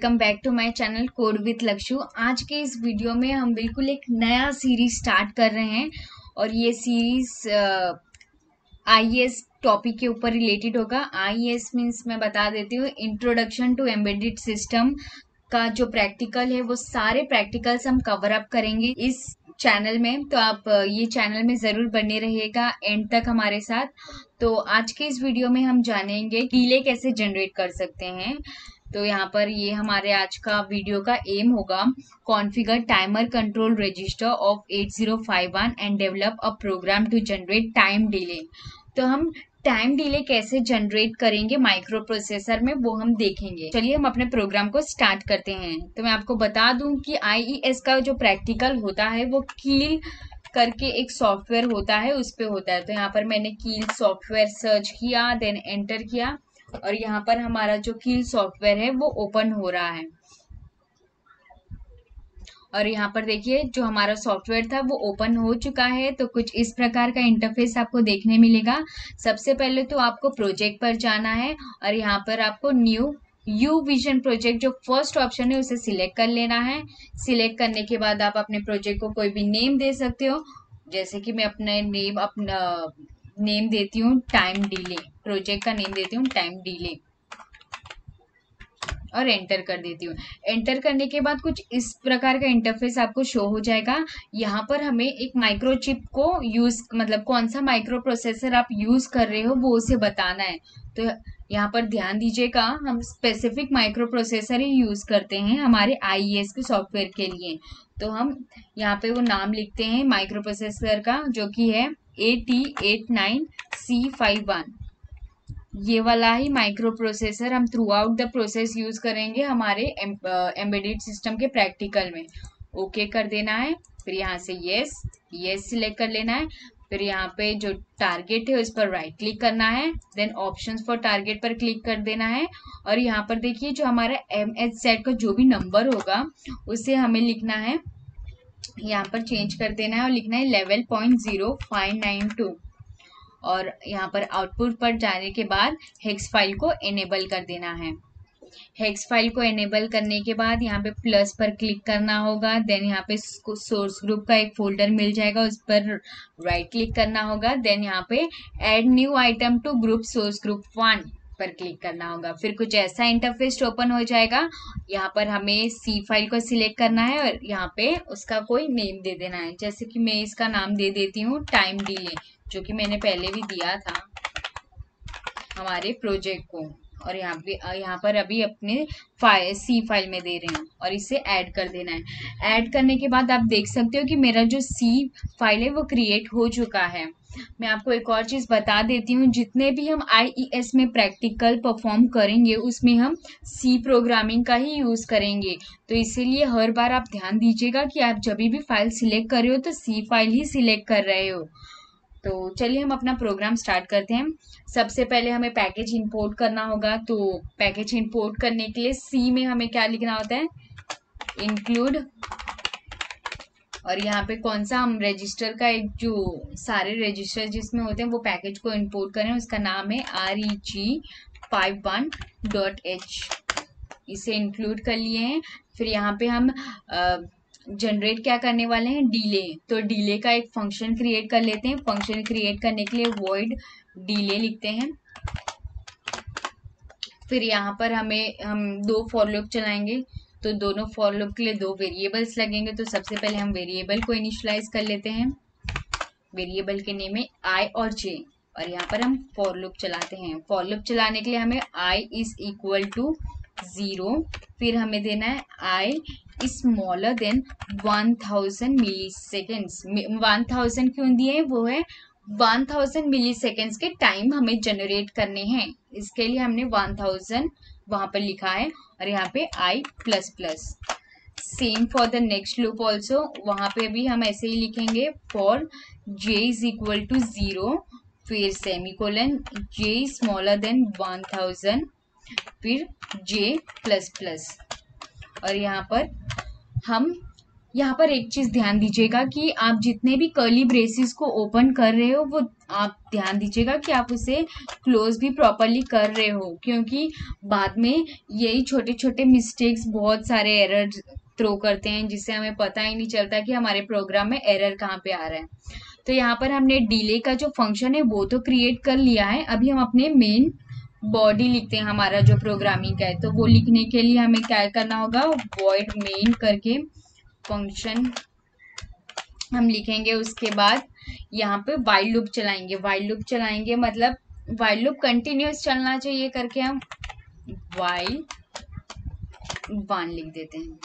Welcome back to my channel code with Lakshu आज के इस वीडियो में हम बिल्कुल एक नया सीरीज़ स्टार्ट कर रहे हैं और ये सीरीज़ आईएएस टॉपिक के ऊपर रिलेटेड होगा। आई आईएएस मींस मैं बता देती हूँ इंट्रोडक्शन टू एम्बेडेड सिस्टम का जो प्रैक्टिकल है, वो सारे प्रैक्टिकल्स हम कवर अप करेंगे इस चैनल में। तो आप ये चैनल में ज़रूर बने रहिएगा एंड तक हमारे साथ। तो आज के इस वीडियो में हम जानेंगे कीले कैसे जनरेट कर सकते हैं। तो यहाँ पर ये हमारे आज का वीडियो का एम होगा configure timer control register of 8051 and develop a program to generate time delay तो हम टाइम डिले कैसे जनरेट करेंगे माइक्रो प्रोसेसर में, वो हम देखेंगे। चलिए हम अपने प्रोग्राम को स्टार्ट करते हैं। तो मैं आपको बता दूँ कि आईईएस का जो प्रैक्टिकल होता है, वो कील करके एक सॉफ्टवेयर होता है, उस पर होता है। तो यहाँ पर मैंने कील सॉफ्टवेयर सर्च किया देन एंटर किया। और यहाँ पर हमारा जो कील सॉफ्टवेयर है, वो ओपन हो रहा है। और यहाँ पर देखिए, जो हमारा सॉफ्टवेयर था, वो ओपन हो चुका है। तो कुछ इस प्रकार का इंटरफेस आपको देखने मिलेगा। सबसे पहले तो आपको प्रोजेक्ट पर जाना है और यहाँ पर आपको न्यू यू विजन प्रोजेक्ट जो फ़र्स्ट ऑप्शन है, उसे सिलेक्ट कर लेना है। सिलेक्ट करने के बाद आप अपने प्रोजेक्ट को कोई भी नेम दे सकते हो। जैसे कि मैं अपने नेम अपना नेम देती हूँ टाइम डिले प्रोजेक्ट का नेम देती हूँ टाइम डिले और एंटर कर देती हूँ. एंटर करने के बाद कुछ इस प्रकार का इंटरफेस आपको शो हो जाएगा. यहाँ पर हमें एक माइक्रोचिप को यूज़ मतलब कौन सा माइक्रो प्रोसेसर आप यूज़ कर रहे हो, वो उसे बताना है. तो यहाँ पर ध्यान दीजिएगा, हम स्पेसिफिक माइक्रो प्रोसेसर ही यूज़ करते हैं हमारे आईएएस के सॉफ्टवेयर के लिए. तो हम यहाँ पे वो नाम लिखते हैं माइक्रो प्रोसेसर का, जो कि है A T eight nine C five one ये वाला ही माइक्रो प्रोसेसर हम throughout the process use करेंगे हमारे एम्बेडेड सिस्टम के प्रैक्टिकल में। ओके okay, कर देना है। फिर यहाँ से यस यस सिलेक्ट कर लेना है। फिर यहाँ पे जो टारगेट है उस पर राइट क्लिक करना है। देन ऑप्शन फॉर टारगेट पर क्लिक कर देना है। और यहाँ पर देखिए जो हमारा एम एच सेट का जो भी नंबर होगा, उसे हमें लिखना है। यहाँ पर चेंज कर देना है और लिखना है level point zero five nine two और यहाँ पर आउटपुट पर जाने के बाद हेक्स फ़ाइल को एनेबल कर देना है। हेक्स फ़ाइल को एनेबल करने के बाद यहाँ पे प्लस पर क्लिक करना होगा देन यहाँ पे सोर्स ग्रुप का एक फोल्डर मिल जाएगा, उस पर राइट क्लिक करना होगा देन यहाँ पे add new item to group source group one पर क्लिक करना होगा। फिर कुछ ऐसा इंटरफेस ओपन हो जाएगा। यहाँ पर हमें सी फ़ाइल को सिलेक्ट करना है और यहाँ पे उसका कोई नेम दे देना है। जैसे कि मैं इसका नाम दे देती हूँ टाइम डिले जो कि मैंने पहले भी दिया था हमारे प्रोजेक्ट को। और यहाँ पे यहाँ पर अभी अपने फ़ाइल सी फ़ाइल में दे रहे हैं और इसे ऐड कर देना है। ऐड करने के बाद आप देख सकते हो कि मेरा जो सी फ़ाइल है वो क्रिएट हो चुका है। मैं आपको एक और चीज़ बता देती हूँ, जितने भी हम आईईएस में प्रैक्टिकल परफॉर्म करेंगे, उसमें हम सी प्रोग्रामिंग का ही यूज़ करेंगे। तो इसीलिए हर बार आप ध्यान दीजिएगा कि आप जब भी फ़ाइल सिलेक्ट कर रहे हो तो सी फ़ाइल ही सिलेक्ट कर रहे हो। तो चलिए हम अपना प्रोग्राम स्टार्ट करते हैं। सबसे पहले हमें पैकेज इंपोर्ट करना होगा तो पैकेज इंपोर्ट करने के लिए सी में हमें क्या लिखना होता है? इंक्लूड और यहाँ पे कौन सा हम रजिस्टर का एक जो सारे रजिस्टर जिसमें होते हैं वो पैकेज को इंपोर्ट करें। उसका नाम है R E G five one dot H इसे इंक्लूड कर लिए हैं। फिर यहाँ पे हम आ, जनरेट क्या करने वाले हैं? डीले तो डीले का एक फ़ंक्शन क्रिएट कर लेते हैं। फ़ंक्शन क्रिएट करने के लिए वॉइड डीले लिखते हैं। फिर यहाँ पर हमें, हम दो फॉर लूप चलाएँगे। तो दोनों फॉर लूप के लिए दो वेरिएबल्स लगेंगे। तो सबसे पहले हम वेरिएबल को इनिशलाइज कर लेते हैं। वेरिएबल के नेम है आई और जे और यहाँ पर हम फॉर लूप चलाते हैं। फॉर लूप चलाने के लिए हमें I is equal to zero फिर हमें देना है I smaller than one thousand milliseconds one thousand क्यों दिए वो है वन थाउज़ेंड मिली सेकेंड्स के टाइम हमें जनरेट करने हैं। इसके लिए हमने वन थाउज़ेंड वहाँ पर लिखा है और यहाँ पे I plus plus same for the next loop also वहाँ पे भी हम ऐसे ही लिखेंगे for J is equal to zero फिर semicolon J smaller than one thousand फिर जे प्लस प्लस और यहाँ पर हम यहाँ पर एक चीज़ ध्यान दीजिएगा कि आप जितने भी कर्ली ब्रेसिस को ओपन कर रहे हो, वो आप ध्यान दीजिएगा कि आप उसे क्लोज भी प्रॉपरली कर रहे हो, क्योंकि बाद में यही छोटे छोटे मिस्टेक्स बहुत सारे एरर थ्रो करते हैं, जिससे हमें पता ही नहीं चलता कि हमारे प्रोग्राम में एरर कहाँ पे आ रहा है। तो यहाँ पर हमने डिले का जो फ़ंक्शन है, वो तो क्रिएट कर लिया है। अभी हम अपने मेन बॉडी लिखते हैं हमारा जो प्रोग्रामिंग का है तो वो लिखने के लिए हमें क्या करना होगा वॉइड मेन करके फ़ंक्शन हम लिखेंगे, उसके बाद यहाँ पे वाइल्ड लूप चलाएँगे। वाइल्ड लूप चलाएँगे मतलब वाइल्ड लूप कंटिन्यूस चलना चाहिए करके हम वाइल वन लिख देते हैं।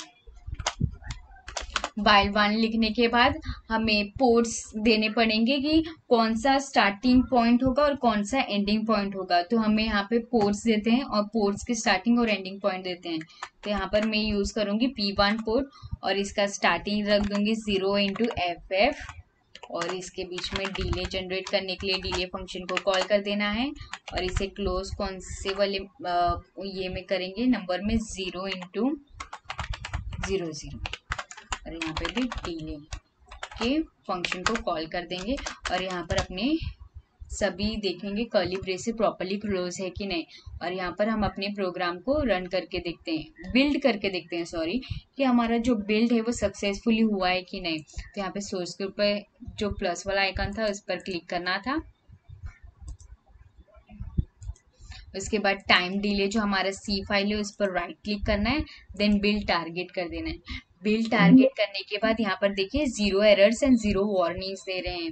वाइल वन लिखने के बाद हमें पोर्ट्स देने पड़ेंगे कि कौन सा स्टार्टिंग पॉइंट होगा और कौन सा एंडिंग पॉइंट होगा। तो हमें यहाँ पे पोर्ट्स देते हैं और पोर्ट्स के स्टार्टिंग और एंडिंग पॉइंट देते हैं। तो यहाँ पर मैं यूज़ करूँगी पी वन पोर्ट और इसका स्टार्टिंग रख दूँगी ज़ीरो इंटू एफ़ एफ़ और इसके बीच में डीले जनरेट करने के लिए डीले फ़ंक्शन को कॉल कर देना है और इसे क्लोज कौन से वाले ये में करेंगे। नंबर में ज़ीरो इंटू ज़ीरो ज़ीरो और यहाँ पे भी डीले के फ़ंक्शन को कॉल कर देंगे और यहाँ पर अपने सभी देखेंगे कर्ली ब्रेस प्रॉपरली क्लोज है कि नहीं। और यहाँ पर हम अपने प्रोग्राम को रन करके देखते हैं। बिल्ड करके देखते हैं सॉरी कि हमारा जो बिल्ड है वो सक्सेसफुली हुआ है कि नहीं। तो यहाँ पे सोर्स के ऊपर जो प्लस वाला आइकन था, उस पर क्लिक करना था। उसके बाद टाइम डिले जो हमारा सी फ़ाइल है, उस पर राइट क्लिक करना है देन बिल्ड टारगेट कर देना है। बिल टारगेट करने के बाद यहाँ पर देखिए zero errors and zero warnings दे रहे हैं।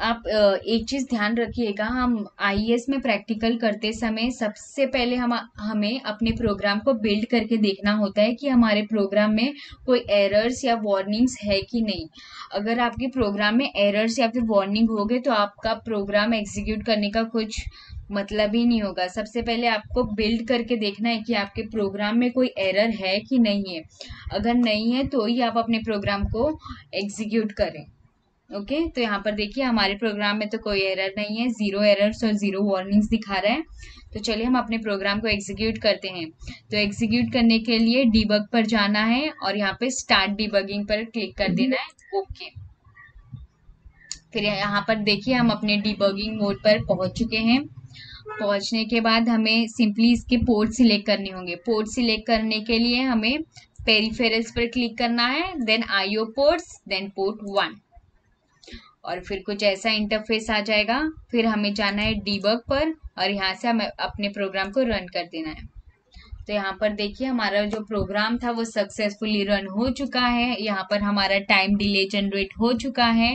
आप एक चीज़ ध्यान रखिएगा, हम आईएएस में प्रैक्टिकल करते समय सबसे पहले हम, हमें अपने प्रोग्राम को बिल्ड करके देखना होता है कि हमारे प्रोग्राम में कोई एरर्स या वार्निंग्स है कि नहीं। अगर आपके प्रोग्राम में एरर्स या फिर वार्निंग हो गए तो आपका प्रोग्राम एग्जीक्यूट करने का कुछ मतलब ही नहीं होगा। सबसे पहले आपको बिल्ड करके देखना है कि आपके प्रोग्राम में कोई एरर है कि नहीं है। अगर नहीं है तो ही आप अपने प्रोग्राम को एग्जीक्यूट करें। ओके तो यहाँ पर देखिए, हमारे प्रोग्राम में तो कोई एरर नहीं है ज़ीरो एरर्स और ज़ीरो वार्निंग्स दिखा रहा है। तो चलिए हम अपने प्रोग्राम को एग्जीक्यूट करते हैं। तो एग्जीक्यूट करने के लिए डीबग पर जाना है और यहाँ पे स्टार्ट डीबगिंग पर क्लिक कर देना है। ओके फिर यहाँ पर देखिए, हम अपने डीबगिंग मोड पर पहुँच चुके हैं। पहुँचने के बाद हमें सिंपली इसके पोर्ट सिलेक्ट करने होंगे। पोर्ट सिलेक्ट करने के लिए हमें पेरीफेरल्स पर क्लिक करना है then IO ports then port one और फिर कुछ ऐसा इंटरफेस आ जाएगा। फिर हमें जाना है डीबग पर और यहाँ से हमें अपने प्रोग्राम को रन कर देना है। तो यहाँ पर देखिए, हमारा जो प्रोग्राम था वो सक्सेसफुली रन हो चुका है। यहाँ पर हमारा टाइम डिले जनरेट हो चुका है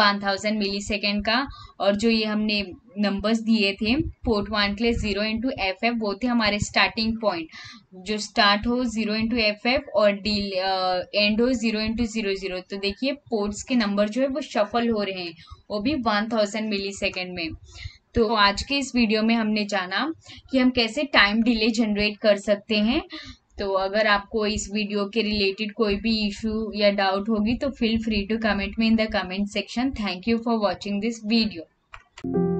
वन थाउज़ेंड मिली सेकेंड का। और जो ये हमने नंबर्स दिए थे पोर्ट वन के लिए ज़ीरो इंटू एफ़ एफ़ वो थे हमारे स्टार्टिंग पॉइंट जो स्टार्ट हो ज़ीरो इंटू एफ़ एफ़ और डी एंड हो ज़ीरो इंटू ज़ीरो ज़ीरो तो देखिए पोर्ट्स के नंबर जो है वो शफल हो रहे हैं, वो भी वन थाउज़ेंड मिली सेकेंड में। तो आज के इस वीडियो में हमने जाना कि हम कैसे टाइम डिले जनरेट कर सकते हैं। तो अगर आपको इस वीडियो के रिलेटेड कोई भी इशू या डाउट होगी तो फील फ्री टू कमेंट में in the comment section thank you for watching this video